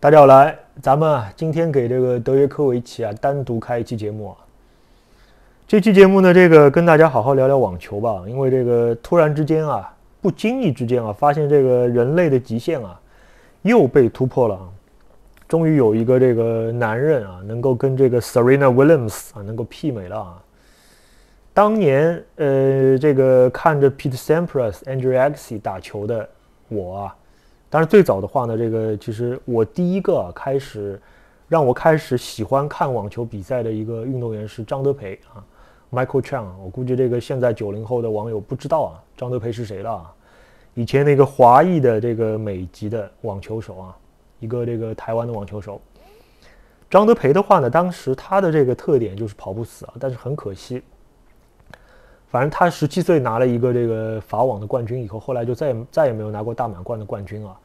大家好，来，咱们，今天给这个德约科维奇啊单独开一期节目啊。这期节目呢，这个跟大家好好聊聊网球吧，因为这个突然之间啊，不经意之间啊，发现这个人类的极限啊又被突破了啊。终于有一个这个男人啊，能够跟这个 Serena Williams 啊能够媲美了啊。当年呃，这个看着 Peter Sampras、Andrew Agassi 打球的我啊。但是最早的话呢，这个其实我第一个开始让我开始喜欢看网球比赛的一个运动员是张德培啊，Michael Chang。我估计这个现在九零后的网友不知道啊，张德培是谁了啊？以前那个华裔的这个美籍的网球手啊，一个这个台湾的网球手。张德培的话呢，当时他的这个特点就是跑不死啊，但是很可惜，反正他十七岁拿了一个这个法网的冠军以后，后来就再也再也没有拿过大满贯的冠军啊。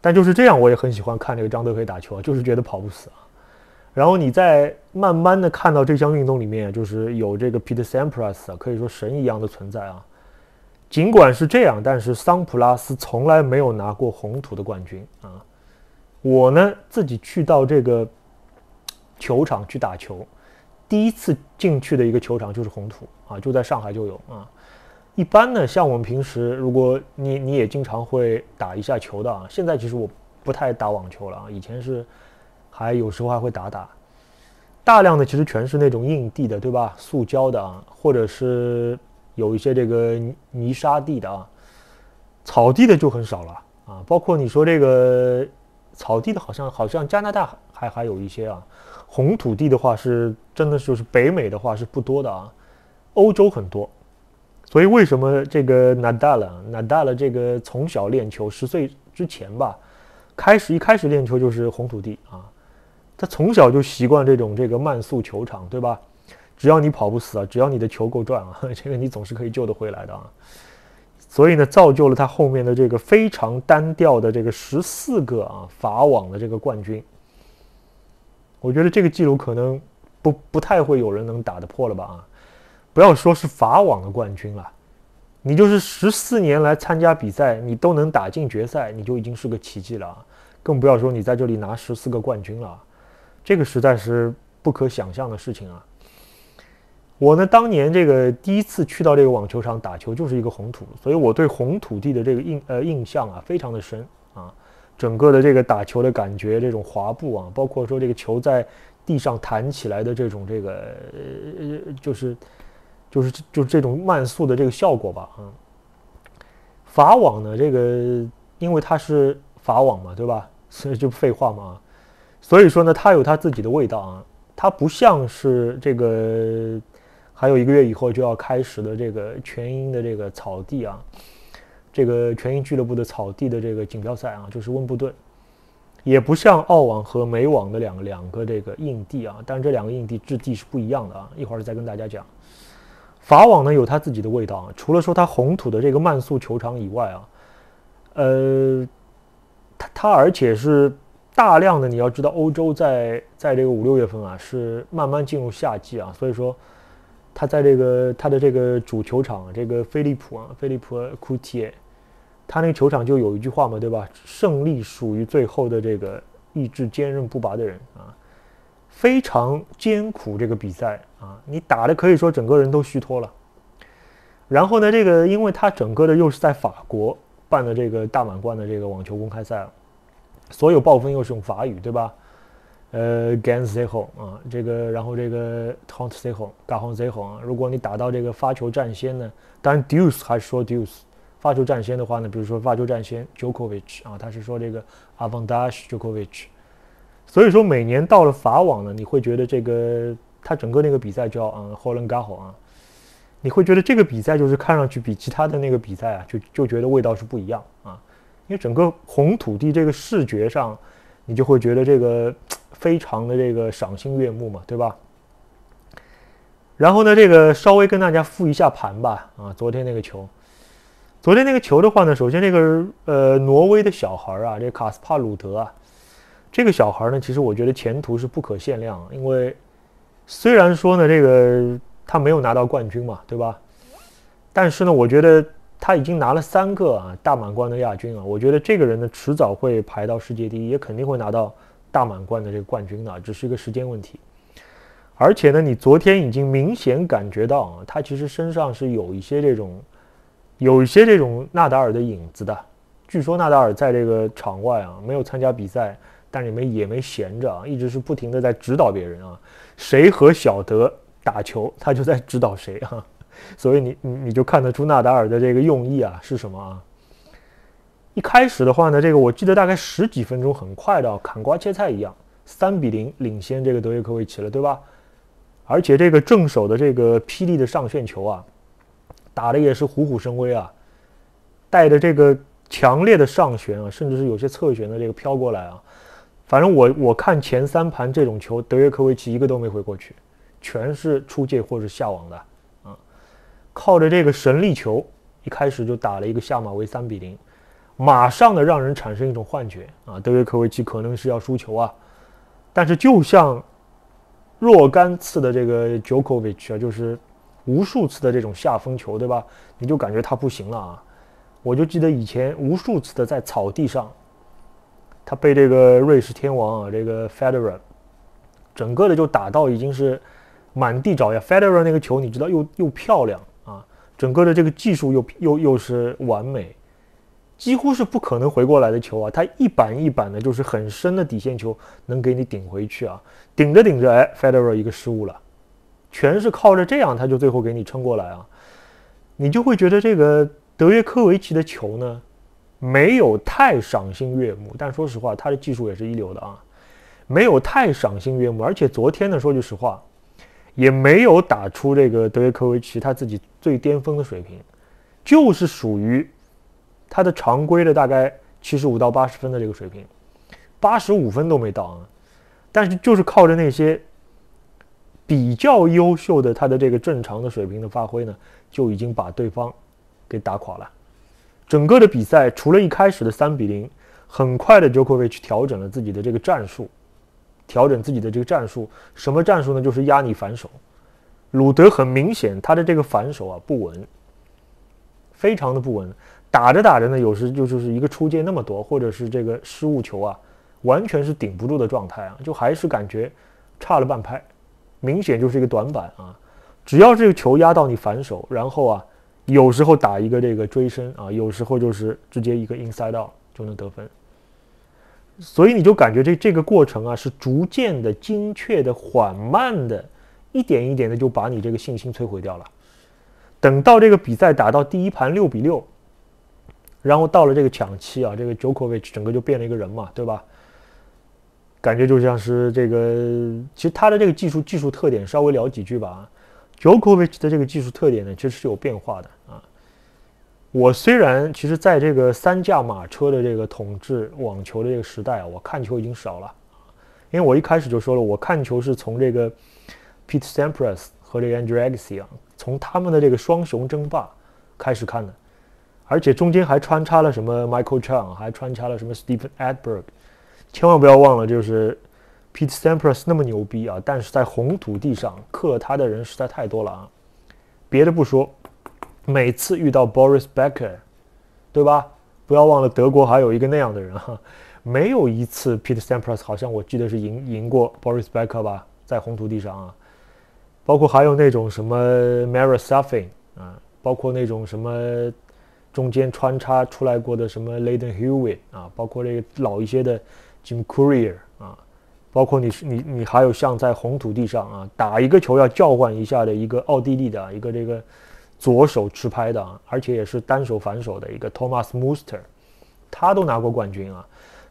但就是这样，我也很喜欢看这个张德培打球啊，就是觉得跑不死啊。然后你在慢慢的看到这项运动里面，就是有这个 Peter Sampras 啊，可以说神一样的存在啊。尽管是这样，但是桑普拉斯从来没有拿过红土的冠军啊。我呢自己去到这个球场去打球，第一次进去的一个球场就是红土啊，就在上海就有啊。一般呢，像我们平时，如果你你也经常会打一下球的啊。现在其实我不太打网球了啊，以前是还有时候还会打打。大量的其实全是那种硬地的，对吧？塑胶的啊，或者是有一些这个泥沙地的啊。草地的就很少了啊。包括你说这个草地的，好像好像加拿大还还有一些啊。红土地的话是真的就是北美的话是不多的啊，欧洲很多。所以为什么这个纳达了？纳达了这个从小练球，十岁之前吧，开始一开始练球就是红土地啊。他从小就习惯这种这个慢速球场，对吧？只要你跑不死啊，只要你的球够转啊，这个你总是可以救得回来的啊。所以呢，造就了他后面的这个非常单调的这个十四个啊法网的这个冠军。我觉得这个记录可能不不太会有人能打得破了吧啊。不要说是法网的冠军了，你就是十四年来参加比赛，你都能打进决赛，你就已经是个奇迹了啊！更不要说你在这里拿十四个冠军了，这个实在是不可想象的事情啊！我呢，当年这个第一次去到这个网球场打球，就是一个红土，所以我对红土地的这个印呃印象啊，非常的深啊！整个的这个打球的感觉，这种滑步啊，包括说这个球在地上弹起来的这种这个呃，就是。就是就这种慢速的这个效果吧，啊，法网呢，这个因为它是法网嘛，对吧？所以就废话嘛，所以说呢，它有它自己的味道啊，它不像是这个还有一个月以后就要开始的这个全英的这个草地啊，这个全英俱乐部的草地的这个锦标赛啊，就是温布顿，也不像澳网和美网的两个两个这个硬地啊，但是这两个硬地质地是不一样的啊，一会儿再跟大家讲。法网呢有它自己的味道啊，除了说它红土的这个慢速球场以外啊，呃，它它而且是大量的，你要知道欧洲在在这个五六月份啊是慢慢进入夏季啊，所以说他在这个他的这个主球场这个飞利浦啊，飞利浦库提，他那个球场就有一句话嘛，对吧？胜利属于最后的这个意志坚韧不拔的人啊。非常艰苦这个比赛啊，你打的可以说整个人都虚脱了。然后呢，这个因为他整个的又是在法国办的这个大满贯的这个网球公开赛，所有暴风又是用法语，对吧？呃 g a n z e h o 啊，这个然后这个 t a n t z e h o g a h o n z e h o 啊，如果你打到这个发球战先呢，当然 Deuce 还是说 Deuce 发球战先的话呢，比如说发球战先 Djokovic 啊，他是说这个 Avantage Djokovic。所以说，每年到了法网呢，你会觉得这个它整个那个比赛叫嗯 Holland Garro 啊，你会觉得这个比赛就是看上去比其他的那个比赛啊，就就觉得味道是不一样啊，因为整个红土地这个视觉上，你就会觉得这个非常的这个赏心悦目嘛，对吧？然后呢，这个稍微跟大家复一下盘吧啊，昨天那个球，昨天那个球的话呢，首先这个呃挪威的小孩啊，这卡斯帕鲁德啊。这个小孩呢，其实我觉得前途是不可限量，因为虽然说呢，这个他没有拿到冠军嘛，对吧？但是呢，我觉得他已经拿了三个啊大满贯的亚军啊，我觉得这个人呢迟早会排到世界第一，也肯定会拿到大满贯的这个冠军呢，只是一个时间问题。而且呢，你昨天已经明显感觉到啊，他其实身上是有一些这种，有一些这种纳达尔的影子的。据说纳达尔在这个场外啊没有参加比赛，但里面也没闲着啊，一直是不停的在指导别人啊，谁和小德打球，他就在指导谁啊。所以你你你就看得出纳达尔的这个用意啊是什么啊？一开始的话呢，这个我记得大概十几分钟，很快的砍瓜切菜一样，三比零领先这个德约科维奇了，对吧？而且这个正手的这个霹雳的上旋球啊，打的也是虎虎生威啊，带着这个强烈的上旋啊，甚至是有些侧旋的这个飘过来啊。反正我我看前三盘这种球，德约科维奇一个都没回过去，全是出界或者下网的啊。靠着这个神力球，一开始就打了一个下马威三比零，马上的让人产生一种幻觉啊，德约科维奇可能是要输球啊。但是就像若干次的这个 Djokovic 啊，就是无数次的这种下风球，对吧？你就感觉他不行了啊。我就记得以前无数次的在草地上，他被这个瑞士天王啊，这个 Federer，整个的就打到已经是满地找牙。Federer 那个球，你知道又又漂亮啊。整个的这个技术又又又是完美，几乎是不可能回过来的球啊！他一板一板的，就是很深的底线球，能给你顶回去啊！顶着顶着，哎，Federer 一个失误了，全是靠着这样，他就最后给你撑过来啊！你就会觉得这个德约科维奇的球呢，没有太赏心悦目，但说实话，他的技术也是一流的啊，没有太赏心悦目，而且昨天呢，说句实话。也没有打出这个德约科维奇他自己最巅峰的水平，就是属于他的常规的大概七十五到八十分的这个水平，八十五分都没到啊。但是就是靠着那些比较优秀的他的这个正常的水平的发挥呢，就已经把对方给打垮了。整个的比赛除了一开始的三比零，很快的 Djokovic 调整了自己的这个战术。调整自己的这个战术，什么战术呢？就是压你反手。鲁德很明显，他的这个反手啊不稳，非常的不稳。打着打着呢，有时就就是一个出界那么多，或者是这个失误球啊，完全是顶不住的状态啊，就还是感觉差了半拍，明显就是一个短板啊。只要这个球压到你反手，然后啊，有时候打一个这个追身啊，有时候就是直接一个 inside out 就能得分。所以你就感觉这这个过程啊，是逐渐的、精确的、缓慢的，一点一点的就把你这个信心摧毁掉了。等到这个比赛打到第一盘六比六，然后到了这个抢七啊，这个 Jokovic 整个就变了一个人嘛，对吧？感觉就像是这个，其实他的这个技术技术特点稍微聊几句吧。Djokovic 的这个技术特点呢，其实是有变化的啊。我虽然其实在这个三驾马车的这个统治网球的这个时代啊，我看球已经少了，因为我一开始就说了，我看球是从这个 Pete Sampras 和这个 Andre Agassi 啊，从他们的这个双雄争霸开始看的，而且中间还穿插了什么 Michael Chang，还穿插了什么 Stephen Edberg，千万不要忘了，就是 Pete Sampras 那么牛逼啊，但是在红土地上克他的人实在太多了啊，别的不说。每次遇到 Boris Becker，对吧？不要忘了德国还有一个那样的人哈，没有一次 Pete Sampras 好像我记得是赢赢过 Boris Becker 吧，在红土地上啊。包括还有那种什么 Mara Safin 啊，包括那种什么中间穿插出来过的什么 Laden Hewitt 啊，包括这个老一些的 Jim Courier 啊，包括你你你还有像在红土地上啊打一个球要叫唤一下的一个奥地利的一个这个。左手持拍的，而且也是单手反手的一个 Thomas Muster，他都拿过冠军啊。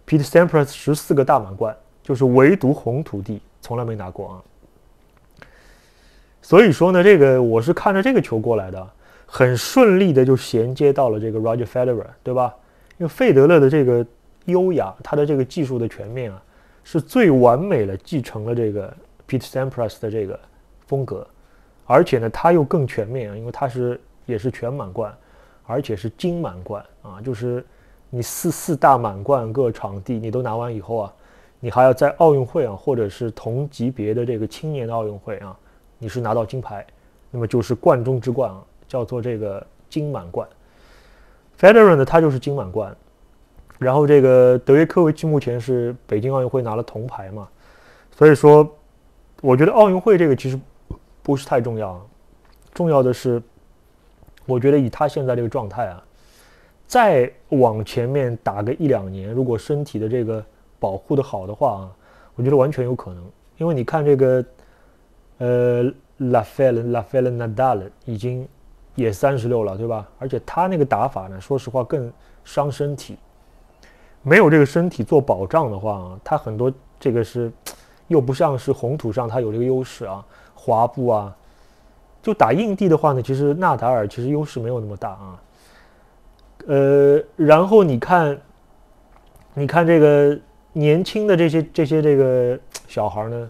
Pete Sampras 十四个大满贯，就是唯独红土地从来没拿过啊。所以说呢，这个我是看着这个球过来的，很顺利的就衔接到了这个 Roger Federer，对吧？因为费德勒的这个优雅，他的这个技术的全面啊，是最完美的继承了这个 Pete Sampras 的这个风格。而且呢，他又更全面啊，因为他是也是全满贯，而且是金满贯啊，就是你四四大满贯各场地你都拿完以后啊，你还要在奥运会啊，或者是同级别的这个青年的奥运会啊，你是拿到金牌，那么就是冠中之冠啊，叫做这个金满贯。Federer 呢，他就是金满贯。然后这个德约科维奇目前是北京奥运会拿了铜牌嘛，所以说，我觉得奥运会这个其实不是太重要，重要的是，我觉得以他现在这个状态啊，再往前面打个一两年，如果身体的这个保护的好的话啊，我觉得完全有可能。因为你看这个，呃，拉菲尔拉菲尔纳达了已经也三十六了，对吧？而且他那个打法呢，说实话更伤身体。没有这个身体做保障的话啊，他很多这个是又不像是红土上他有这个优势啊，滑步啊，就打硬地的话呢，其实纳达尔其实优势没有那么大啊。呃，然后你看，你看这个年轻的这些这些这个小孩呢，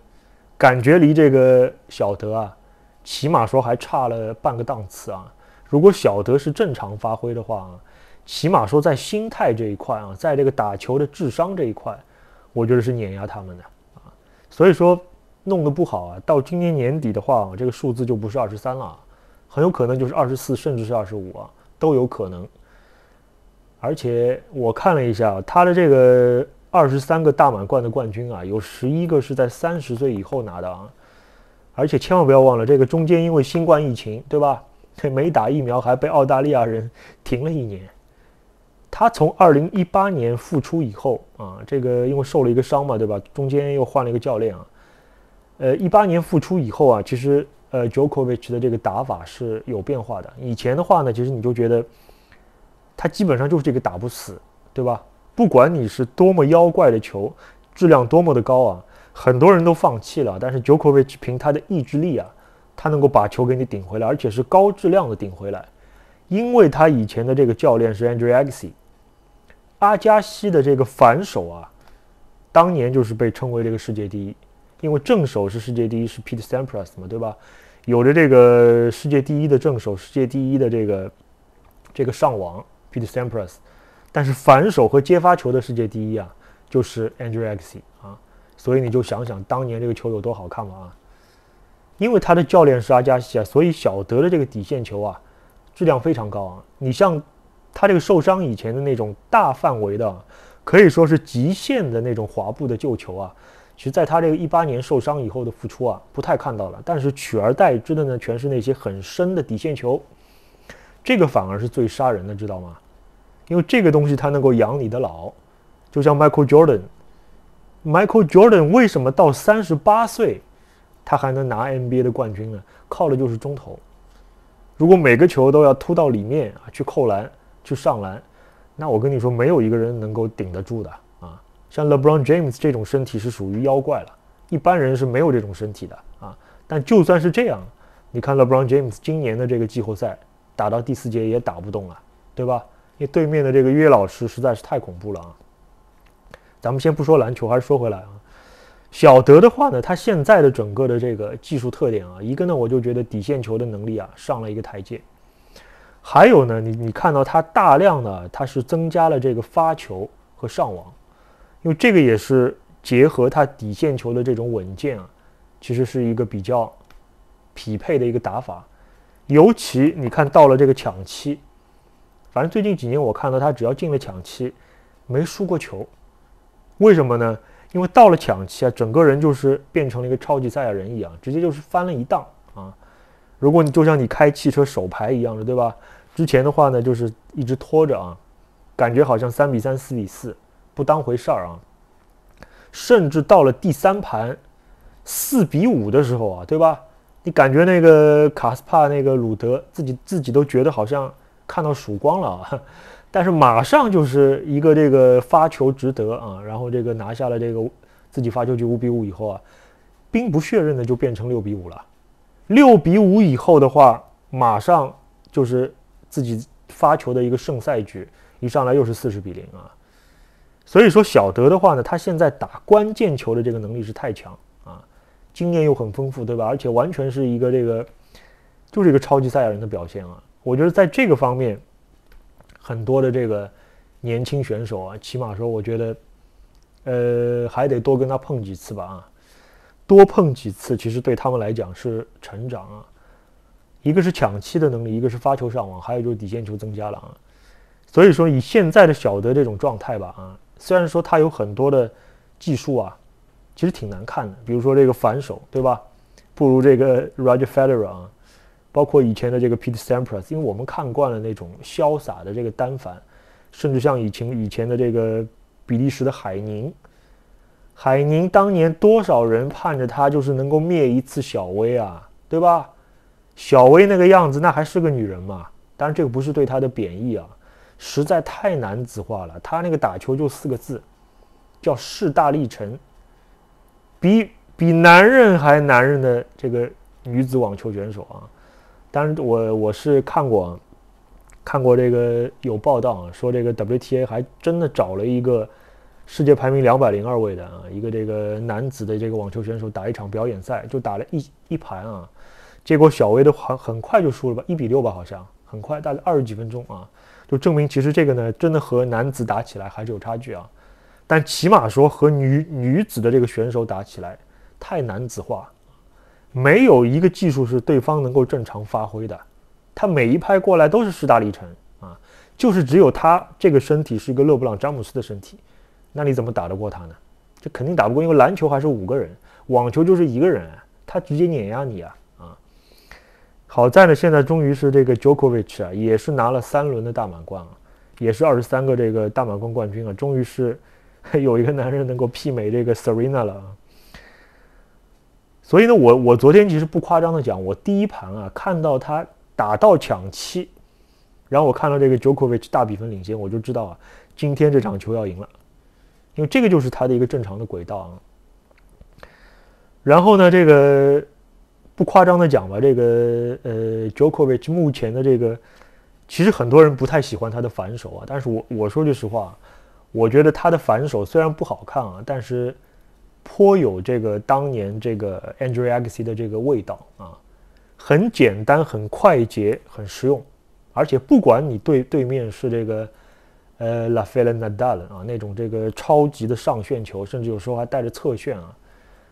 感觉离这个小德啊，起码说还差了半个档次啊。如果小德是正常发挥的话。起码说，在心态这一块啊，在这个打球的智商这一块，我觉得是碾压他们的啊。所以说，弄得不好啊，到今年年底的话，这个数字就不是二十三了，很有可能就是二十四，甚至是二十五啊，都有可能。而且我看了一下，他的这个二十三个大满贯的冠军啊，有十一个是在三十岁以后拿的啊。而且千万不要忘了，这个中间因为新冠疫情，对吧？没打疫苗还被澳大利亚人停了一年。他从二零一八年复出以后啊，这个因为受了一个伤嘛，对吧？中间又换了一个教练啊。呃，一八年复出以后啊，其实呃，Jokovic 的这个打法是有变化的。以前的话呢，其实你就觉得他基本上就是这个打不死，对吧？不管你是多么妖怪的球，质量多么的高啊，很多人都放弃了。但是 Jokovic 凭他的意志力啊，他能够把球给你顶回来，而且是高质量的顶回来，因为他以前的这个教练是 Andre Agassi。阿加西的这个反手啊，当年就是被称为这个世界第一，因为正手是世界第一是 Pete Sampras 嘛，对吧？有着这个世界第一的正手，世界第一的这个这个上网 Pete Sampras，但是反手和接发球的世界第一啊，就是 Andrew Agassi 啊，所以你就想想当年这个球有多好看嘛啊！因为他的教练是阿加西啊，所以小德的这个底线球啊，质量非常高啊。你像。他这个受伤以前的那种大范围的，可以说是极限的那种滑步的救球啊，其实在他这个一八年受伤以后的复出啊，不太看到了。但是取而代之的呢，全是那些很深的底线球，这个反而是最杀人的，知道吗？因为这个东西它能够养你的老，就像 Michael Jordan，Michael Jordan 为什么到三十八岁他还能拿 NBA 的冠军呢？靠的就是中投。如果每个球都要突到里面啊去扣篮。去上篮，那我跟你说，没有一个人能够顶得住的啊！像 LeBron James 这种身体是属于妖怪了，一般人是没有这种身体的啊。但就算是这样，你看 LeBron James 今年的这个季后赛打到第四节也打不动了，对吧？因为对面的这个约老师实在是太恐怖了啊！咱们先不说篮球，还是说回来啊，小德的话呢，他现在的整个的这个技术特点啊，一个呢，我就觉得底线球的能力啊上了一个台阶。还有呢，你你看到他大量的，它是增加了这个发球和上网，因为这个也是结合它底线球的这种稳健啊，其实是一个比较匹配的一个打法。尤其你看到了这个抢七，反正最近几年我看到他只要进了抢七，没输过球。为什么呢？因为到了抢七啊，整个人就是变成了一个超级赛亚人一样，直接就是翻了一档啊。如果你就像你开汽车手牌一样的，对吧？之前的话呢，就是一直拖着啊，感觉好像三比三、四比四，不当回事儿啊。甚至到了第三盘四比五的时候啊，对吧？你感觉那个卡斯帕那个鲁德自己自己都觉得好像看到曙光了啊。但是马上就是一个这个发球值得啊，然后这个拿下了这个自己发球就五比五以后啊，兵不血刃的就变成六比五了。六比五以后的话，马上就是。自己发球的一个胜赛局，一上来又是四十比零啊，所以说小德的话呢，他现在打关键球的这个能力是太强啊，经验又很丰富，对吧？而且完全是一个这个，就是一个超级赛亚人的表现啊。我觉得在这个方面，很多的这个年轻选手啊，起码说，我觉得，呃，还得多跟他碰几次吧啊，多碰几次，其实对他们来讲是成长啊。一个是抢七的能力，一个是发球上网，还有就是底线球增加了啊，所以说，以现在的小德这种状态吧，啊，虽然说他有很多的技术啊，其实挺难看的，比如说这个反手，对吧？不如这个 Roger Federer 啊，包括以前的这个 Pete Sampras，因为我们看惯了那种潇洒的这个单反，甚至像以前以前的这个比利时的海宁，海宁当年多少人盼着他就是能够灭一次小威啊，对吧？小威那个样子，那还是个女人嘛？当然，这个不是对他的贬义啊，实在太男子化了。他那个打球就四个字，叫势大力沉，比比男人还男人的这个女子网球选手啊。当然，我我是看过，看过这个有报道啊，说这个 WTA 还真的找了一个世界排名两百零二位的啊，一个这个男子的这个网球选手打一场表演赛，就打了一一盘啊。结果小威的很很快就输了吧，一比六吧，好像很快，大概二十几分钟啊，就证明其实这个呢，真的和男子打起来还是有差距啊。但起码说和女女子的这个选手打起来太男子化，没有一个技术是对方能够正常发挥的。他每一拍过来都是势大力沉啊，就是只有他这个身体是一个勒布朗詹姆斯的身体，那你怎么打得过他呢？这肯定打不过，因为篮球还是五个人，网球就是一个人，他直接碾压你啊啊。好在呢，现在终于是这个 Jokovic 啊，也是拿了三轮的大满贯啊，也是二十三个这个大满贯冠军啊，终于是 有一个男人能够媲美这个 Serena 了啊。所以呢，我我昨天其实不夸张的讲，我第一盘啊看到他打到抢七，然后我看到这个 Jokovic 大比分领先，我就知道啊，今天这场球要赢了，因为这个就是他的一个正常的轨道啊。然后呢，这个。不夸张的讲吧，这个呃 Jokovic 目前的这个，其实很多人不太喜欢他的反手啊。但是我我说句实话，我觉得他的反手虽然不好看啊，但是颇有这个当年这个 Andrew Agassi 的这个味道啊，很简单、很快捷、很实用，而且不管你对对面是这个呃 Rafael Nadal 啊那种这个超级的上旋球，甚至有时候还带着侧旋啊。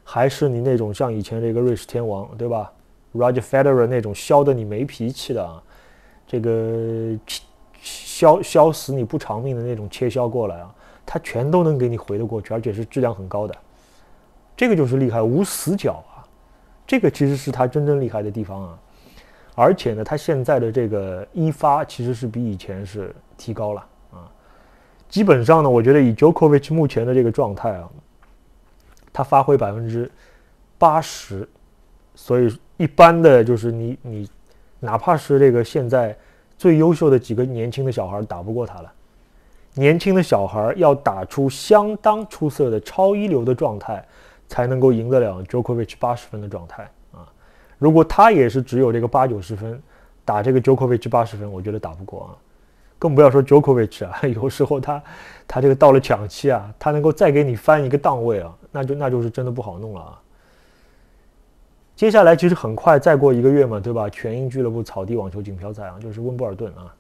还是你那种像以前这个瑞士天王，对吧？Roger Federer 那种削的你没脾气的啊，这个削削死你不偿命的那种切削过来啊，他全都能给你回得过去，而且是质量很高的。这个就是厉害，无死角啊！这个其实是他真正厉害的地方啊！而且呢，他现在的这个一发其实是比以前是提高了啊。基本上呢，我觉得以 Djokovic 目前的这个状态啊。他发挥百分之八十，所以一般的就是你你，哪怕是这个现在最优秀的几个年轻的小孩打不过他了。年轻的小孩要打出相当出色的超一流的状态，才能够赢得了 Djokovic 八十分的状态啊！如果他也是只有这个八九十分，打这个 Djokovic 八十分，我觉得打不过啊。更不要说 Djokovic 啊，有时候他他这个到了抢七啊，他能够再给你翻一个档位啊。那就那就是真的不好弄了啊！接下来其实很快，再过一个月嘛，对吧？全英俱乐部草地网球锦标赛啊，就是温布尔顿啊，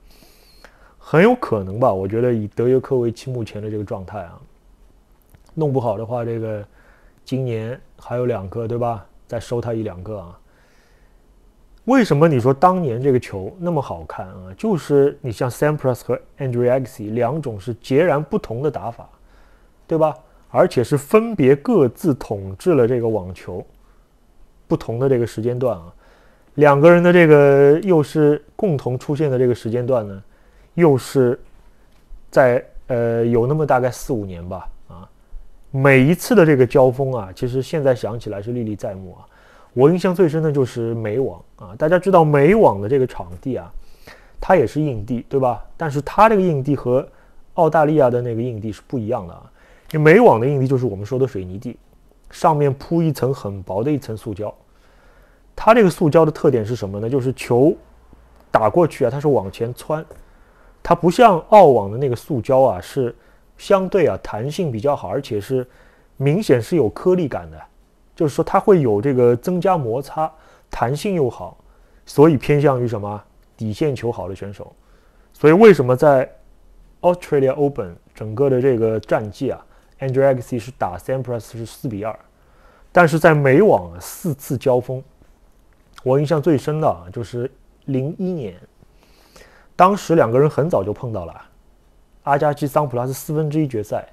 很有可能吧？我觉得以德约科维奇目前的这个状态啊，弄不好的话，这个今年还有两个，对吧？再收他一两个啊！为什么你说当年这个球那么好看啊？就是你像 Sampras 和 Andre Agassi 两种是截然不同的打法，对吧？而且是分别各自统治了这个网球不同的这个时间段啊，两个人的这个又是共同出现的这个时间段呢，又是在呃有那么大概四五年吧，每一次的这个交锋啊，其实现在想起来是历历在目啊。我印象最深的就是美网啊，大家知道美网的这个场地啊，它也是硬地对吧？但是它这个硬地和澳大利亚的那个硬地是不一样的啊。因为美网的硬地就是我们说的水泥地，上面铺一层很薄的一层塑胶。它这个塑胶的特点是什么呢？就是球打过去啊，它是往前窜，它不像澳网的那个塑胶啊，是相对啊弹性比较好，而且是明显是有颗粒感的，就是说它会有这个增加摩擦，弹性又好，所以偏向于什么底线球好的选手。所以为什么在 Australia Open 整个的这个战绩啊？Andrew Agassi 是打 Sampras 是四比二，但是在美网四次交锋，我印象最深的就是零一年，当时两个人很早就碰到了，阿加西桑普拉斯四分之一决赛，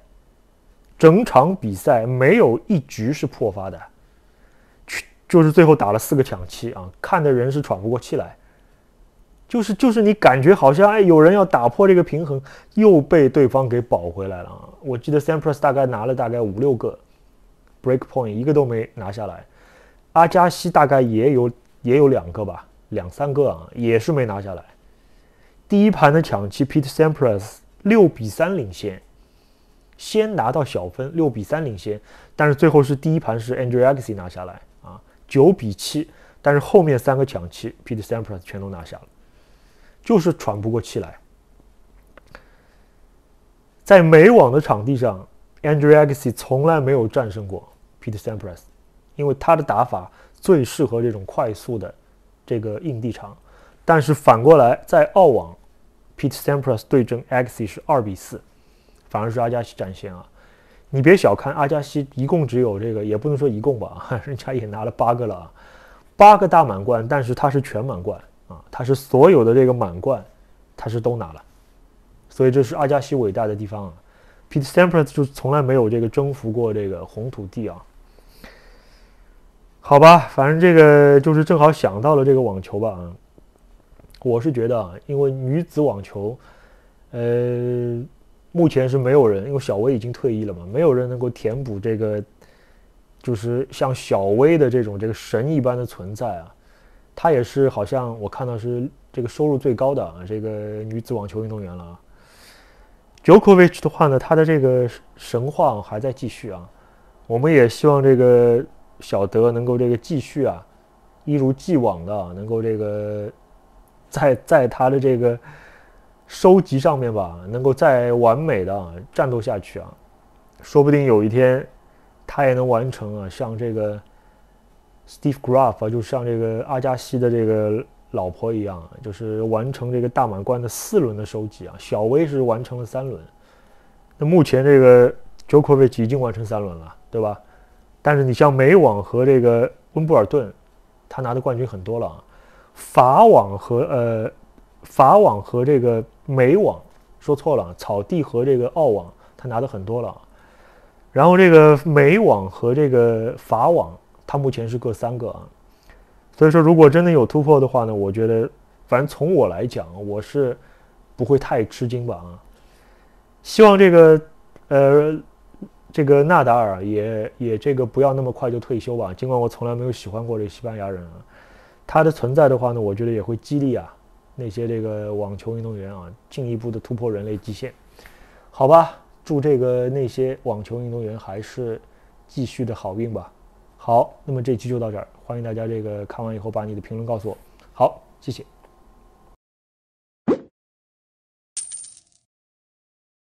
整场比赛没有一局是破发的，去就是最后打了四个抢七啊，看的人是喘不过气来。就是就是你感觉好像哎有人要打破这个平衡，又被对方给保回来了啊！我记得 Sampras 大概拿了大概五六个 break point，一个都没拿下来。阿加西大概也有也有两个吧，两三个啊，也是没拿下来。第一盘的抢七，Pete Sampras 六比三领先，先拿到小分，六比三领先，但是最后是第一盘是 Andrew a g a s i 拿下来啊，九比七，但是后面三个抢七，Peter Sampras 全都拿下了。就是喘不过气来。在美网的场地上，Andrew a g a s i 从来没有战胜过 Peter Sampras，因为他的打法最适合这种快速的这个硬地场。但是反过来，在澳网 Pete Sampras 对阵 Agassi 是二比四，反而是阿加西占先啊！你别小看阿加西，一共只有这个，也不能说一共吧，人家也拿了八个了啊，八个大满贯，但是他是全满贯。啊，他是所有的这个满贯，他是都拿了，所以这是阿加西伟大的地方啊。Pete Sampras 就从来没有这个征服过这个红土地啊。好吧，反正这个就是正好想到了这个网球吧啊。我是觉得啊，因为女子网球，呃，目前是没有人，因为小威已经退役了嘛，没有人能够填补这个，就是像小威的这种这个神一般的存在啊。她也是，好像我看到是这个收入最高的啊，这个女子网球运动员了啊。Jokovic 的话呢，他的这个神话还在继续啊。我们也希望这个小德能够这个继续啊，一如既往的能够这个在在他的这个收集上面吧，能够再完美的战斗下去啊。说不定有一天他也能完成啊，像这个。Steve Graf 啊，就像这个阿加西的这个老婆一样，就是完成这个大满贯的四轮的收集啊。小威是完成了三轮，那目前这个 Djokovic 已经完成三轮了，对吧？但是你像美网和这个温布尔顿，他拿的冠军很多了啊。法网和呃法网和这个美网说错了，草地和这个澳网他拿的很多了。然后这个美网和这个法网。他目前是各三个啊，所以说如果真的有突破的话呢，我觉得，反正从我来讲，我是不会太吃惊吧啊。希望这个呃这个纳达尔也也这个不要那么快就退休吧。尽管我从来没有喜欢过这西班牙人啊，他的存在的话呢，我觉得也会激励啊那些这个网球运动员啊进一步的突破人类极限。好吧，祝这个那些网球运动员还是继续的好运吧。好，那么这期就到这儿，欢迎大家这个看完以后把你的评论告诉我。好，谢谢。